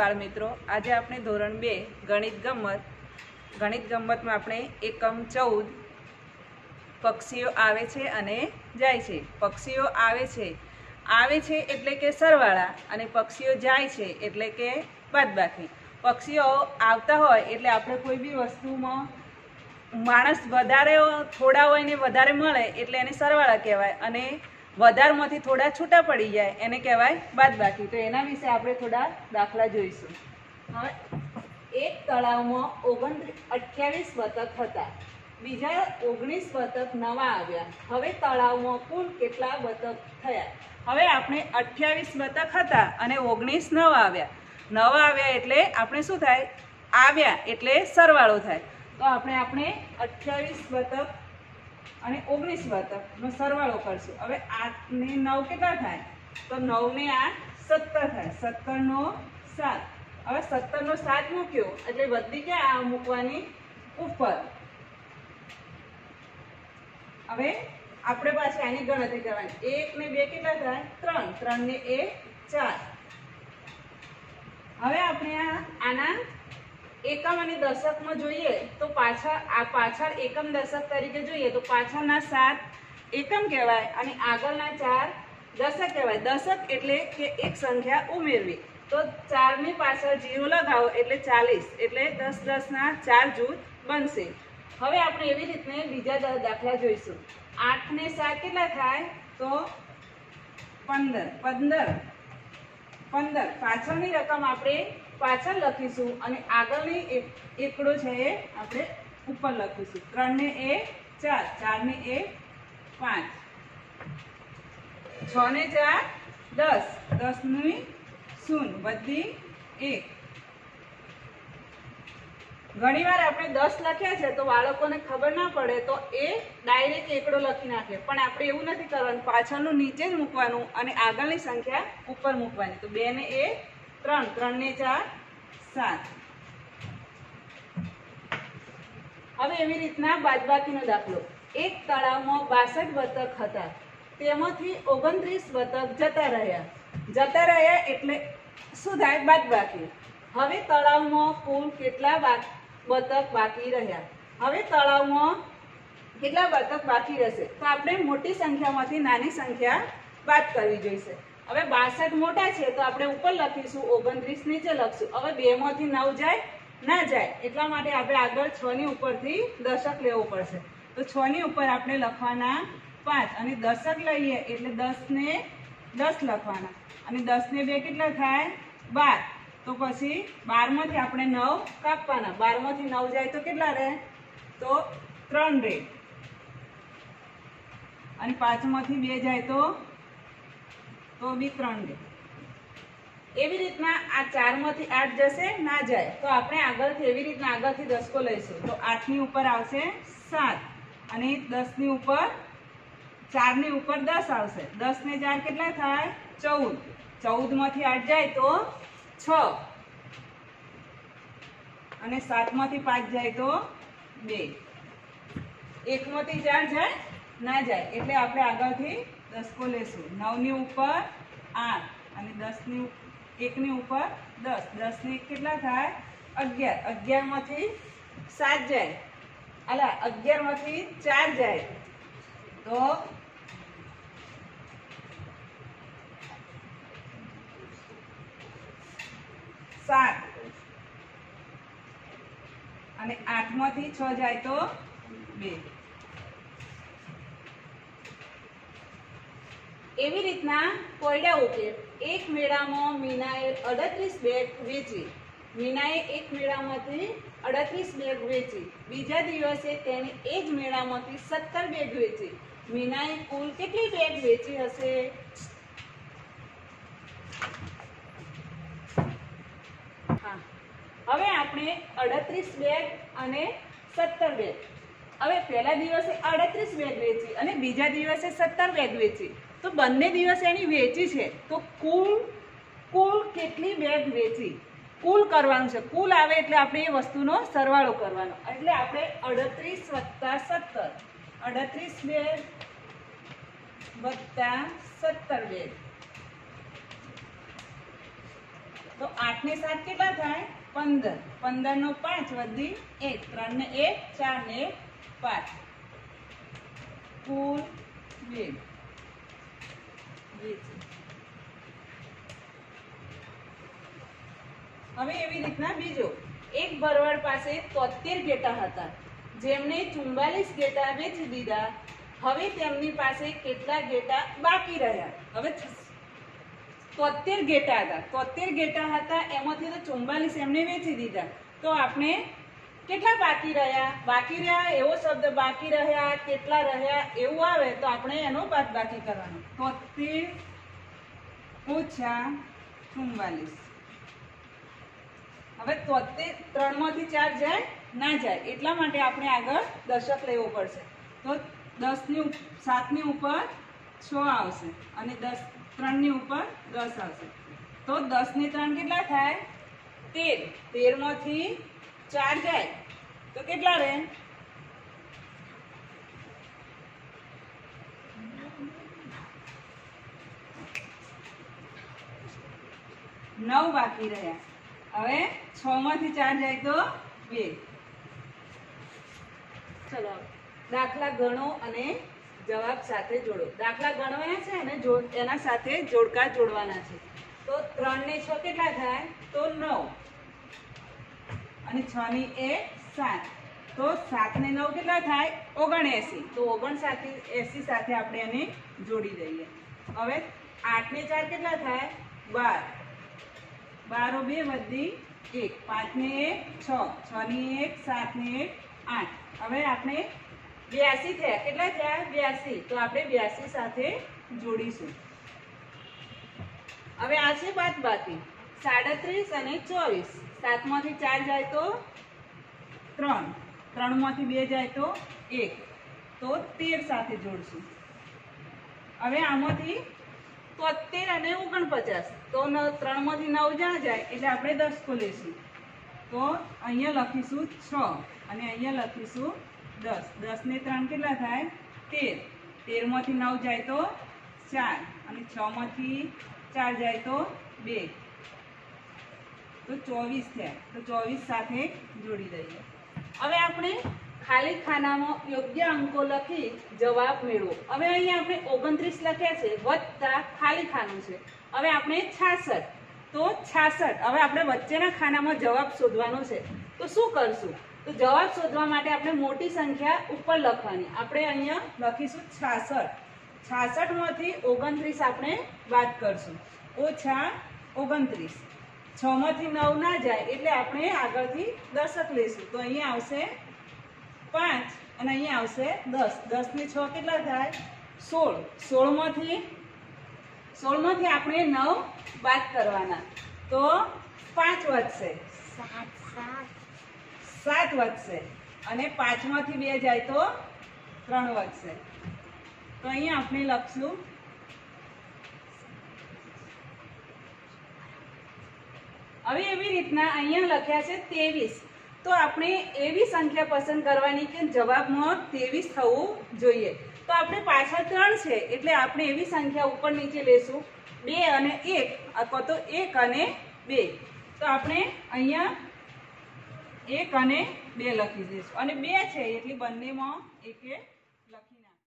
બાળ મિત્રો, આજે આપણે ધોરણ બે, ગણિત ગમત. ગણિત ગમતમાં આપણે એકમ ચૌદ પક્ષીઓ આવે છે અને જાય છે. પક્ષીઓ આવે છે. આવે છે એટલે કે સરવાળા અને પક્ષીઓ જાય છે એટલે કે બાદબાકી. પક્ષીઓ આવતા હોય એટલે આપણે કોઈ બી વસ્તુમાં માણસ વધારે થોડા હોય ને વધારે મળે એટલે એને સરવાળા કહેવાય. અને વધારમાંથી થોડા છૂટા પડી જાય, એને કહેવાય બાદબાકી. તો એના વિશે આપણે થોડા દાખલા જોઈશું. હવે, એક તળાવમાં ઓગણ અઠ્યાવીસ બતક હતા. બીજા ઓગણીસ બતક નવા આવ્યા. હવે તળાવમાં કુલ કેટલા બતક થયા? હવે આપણે અઠ્યાવીસ બતક હતા અને ઓગણીસ નવા આવ્યા. નવા આવ્યા એટલે આપણે શું થાય? આવ્યા એટલે સરવાળો થાય. તો આપણે આપણે અઠ્યાવીસ બતક અને ઓગણીસ બતકનો સરવાળો કરશું. હવે આઠને નવ કેટલા થાય? તો નવને આઠ સત્તર થાય. સત્તરનો સાત. હવે સત્તરનો સાત મૂક્યો, એટલે બધી ક્યાં આ મૂકવાની? ઉપર. હવે આપણે પાછી આની ગણતરી કરવાની. એક ને બે કેટલા થાય? ત્રણ. ત્રણ ને એક, ચાર. હવે આપણે આના એકમ અને દશકમાં જોઈએ તો પાછળ, આ પાછળ એકમ દશક તરીકે જોઈએ તો પાછળના સાત એકમ કહેવાય અને આગળના ચાર દશક કહેવાય. દશક એટલે કે એક સંખ્યા ઉમેરવી. તો ચારની પાછળ જીરો લગાવો એટલે ચાલીસ, એટલે દસ દસના ચાર જૂથ બનશે. હવે આપણે એવી રીતને બીજા દાખલા જોઈશું. આઠને સાત કેટલા થાય? તો પંદર. પંદર. પંદર. પાછળની રકમ આપણે પાછળ લખીશું અને આગળની એકડો છે એ આપણે ઉપર લખીશું. ત્રણ ને એ ચાર. ચાર ને એ પાંચ. છ ને ચાર, દસ. દસની શૂન્ય. બધી એક. ઘણીવાર આપણે દસ લખ્યા છે તો બાળકોને ખબર ના પડે તો એ ડાયરેક્ટ એકડો લખી નાખે. પણ આપણે એવું નથી કરવાનું. પાછળનું નીચે જ મૂકવાનું અને આગળની સંખ્યા ઉપર મૂકવાની. તો બે ને એક ત્રણ ત્રણ ને ચાર, સાત. હવે એવી રીતના બાદબાકીનો દાખલો. એક તળાવમાં બાસઠ બતક હતા. તેમાંથી ઓગણત્રીસ બતક જતા રહ્યા. જતા રહ્યા એટલે શું થાય? બાદબાકી. હવે તળાવમાં કુલ કેટલા બતક બાકી રહ્યા? હવે તળાવમાં કેટલા બતક બાકી રહેશે? તો આપણે મોટી સંખ્યામાંથી નાની સંખ્યા બાદ કરવી જોઈશે. હવે બાસઠ મોટા છે તો આપણે ઉપર લખીશું ઓગણત્રીસ નીચે લખશું. હવે બે માંથી નવ જાય, ના જાય, એટલા માટે આપણે આગળ છ ની ઉપરથી દશક લેવું પડશે. તો છ ની ઉપર આપણે લખવાના પાંચ અને દશક લઈએ એટલે દસ ને દસ લખવાના. અને દસ ને બે કેટલા થાય? બાર. તો પછી બારમાંથી આપણે નવ કાપવાના. બારમાંથી નવ જાય તો કેટલા રહે? તો ત્રણ રહે. અને પાંચમાંથી બે જાય તો તો બી ત્રણ રહે એવી રીતના આ ચારમાંથી આઠ જશે, ના જાય. તો આપણે આગળથી એવી રીતના આગળથી દસકો લઈશું. તો આઠની ઉપર આવશે સાત અને દસની ઉપર, ચારની ઉપર દસ આવશે. દસ ને ચાર કેટલા થાય? ચૌદ. ચૌદમાંથી આઠ જાય તો છ. અને સાતમાંથી પાંચ જાય તો બે. એકમાંથી ચાર જાય ના જાય. એટલે આપણે આગળથી દસકો લેશું. નવની ઉપર આઠ અને દસની એકની ઉપર દસ. દસની કેટલા થાય? અગિયાર. અગિયારમાંથી સાત જાય. અલા, અગિયારમાંથી ચાર જાય. તો સાત. અને આઠમાંથી છ જાય તો બે. એવી રીતના કોયડા ઉકેલ એક મેળામાં મીનાએ અડત્રીસ બેગ વેચી. મીનાએ એક મેળામાંથી અડત્રીસ બેગ વેચી. બીજા દિવસે તેણે એ જ મેળામાંથી સત્તર બેગ વેચી. મીનાએ કુલ કેટલી બેગ વેચી હશે? હા. હવે આપણે અડત્રીસ બેગ અને સત્તર બેગ. હવે પહેલા દિવસે અડત્રીસ બેગ વેચી અને બીજા દિવસે સત્તર બેગ વેચી. તો બંને દિવસ એની વેચી છે. તો કુલ કુલ કેટલી બેગ વેચી? કુલ કરવાનું છે. કુલ આવે એટલે આપણે એ વસ્તુનો સરવાળો કરવાનો. એટલે આપણે અડત્રીસ વત્તા સત્તર. અડત્રીસ બેગ વત્તા સત્તર બેગ તો આઠ ને સાત કેટલા થાય? પંદર. પંદર નો પાંચ વધી એક. ત્રણ ને એક ચાર ને પાંચ. કુલ બે. બે છે. હવે એવી રીતના બીજો એક ભરવાડ પાસે તોતેર ગેટા હતા. જેમને ચુમ્બાલીસ ગેટા વેચી દીધા. હવે તેમની પાસે કેટલા ગેટા બાકી રહ્યા? હવે તોતેર ગેટા હતા. તોતેર ગેટા હતા, એમાંથી તો ચુમ્બાલીસ એમને વેચી દીધા. તો આપણે કેટલા બાકી રહ્યા? બાકી રહ્યા, એવો શબ્દ બાકી રહ્યા, કેટલા રહ્યા, એવું આવે તો આપણે એનો બાદ બાકી કરવાનો. તોતેર ઓછા ચુમ્માલીસ. હવે તોતેર ત્રણમાંથી ચાર જાય, ના જાય, એટલા માટે આપણે આગળ દશક લેવો પડશે. તો દસની સાતની ઉપર છ આવશે અને દસ, ત્રણની ઉપર દસ આવશે. તો દસની ત્રણ કેટલા થાય? તેર. તેરમાંથી ચાર જાય. તો કેટલા રહે? નવ બાકી રહ્યા. હવે છ માંથી ચાર જાય તો બે. ચલો, દાખલા ગણો અને જવાબ સાથે જોડો. દાખલા ગણવાના છે અને એના સાથે જોડકા જોડવાના છે. તો ત્રણ ને છ કેટલા થાય? તો નવ. અને છ ની એ સાત. તો સાત ને નવ કેટલા થાય? ઓગણએસી. તો સાત એસી સાથે આપણે એને જોડી દઈએ. હવે આઠ ને ચાર કેટલા થાય? બાર. બારો બે વધી એક. પાંચ ને એક છ. છ ની એક, સાત ને એક, આઠ. હવે આપણે બ્યાસી થયા. કેટલા થયા? બ્યાસી. તો આપણે બ્યાસી સાથે જોડીશું. હવે આ છે બાદ બાકી સાડત્રીસ અને ચોવીસ. સાતમાંથી ચાર જાય તો ત્રણ. ત્રણમાંથી બે જાય તો એક. તો તેર સાથે જોડશું. હવે આમાંથી તોતેર અને ઓગણપચાસ. તો ત્રણમાંથી નવ જ્યાં જાય, એટલે આપણે દસ ખોલીશું. તો અહીંયા લખીશું છ અને અહીંયા લખીશું દસ. દસને ત્રણ કેટલા થાય? તેર. તેરમાંથી નવ જાય તો ચાર અને છમાંથી ચાર જાય તો બે. તો ચોવીસ થયા તો ચોવીસ સાથે જોડી દઈએ. હવે આપણે ખાલી ખાનામાં યોગ્ય અંકો લખી જવાબ મેળવો. હવે અહીંયા આપણે ઓગણત્રીસ લખ્યા છે, વત્તા ખાલી ખાનું છે. હવે આપણે છાસઠ. તો છાસઠ. હવે આપણે વચ્ચેના ખાનામાં જવાબ શોધવાનો છે. તો શું કરશું? તો જવાબ શોધવા માટે આપણે મોટી સંખ્યા ઉપર લખવાની. આપણે અહીંયા લખીશું છાસઠ. છાસઠમાંથી ઓગણત્રીસ આપણે વાત કરશું. ઓછા ઓગણત્રીસ. છમાંથી નવ ના જાય એટલે આપણે આગળથી દશક લઈશું તો અહીંયા આવશે પાંચ અને અહીંયા આવશે દસ. દસ ને છ કેટલા થાય? સોળ. સોળમાંથી સોળમાંથી આપણે નવ બાદ કરવાના. તો પાંચ વધશે. સાત વધશે. અને પાંચમાંથી બે જાય તો ત્રણ વધશે. તો અહીંયા આપણે લખશું હવે એવી રીતના અહીંયા લખ્યા છે ત્રેવીસ. તો આપણે એવી સંખ્યા પસંદ કરવાની કે જવાબમાં ત્રેવીસ થવું જોઈએ. તો આપણે પાછળ ત્રણ છે, એટલે આપણે એવી સંખ્યા ઉપર નીચે લેશું. બે અને એક, અથવા તો એક અને બે. તો આપણે અહીંયા એક અને બે લખી દઈશું. અને બે છે, એટલે બંનેમાં એક એક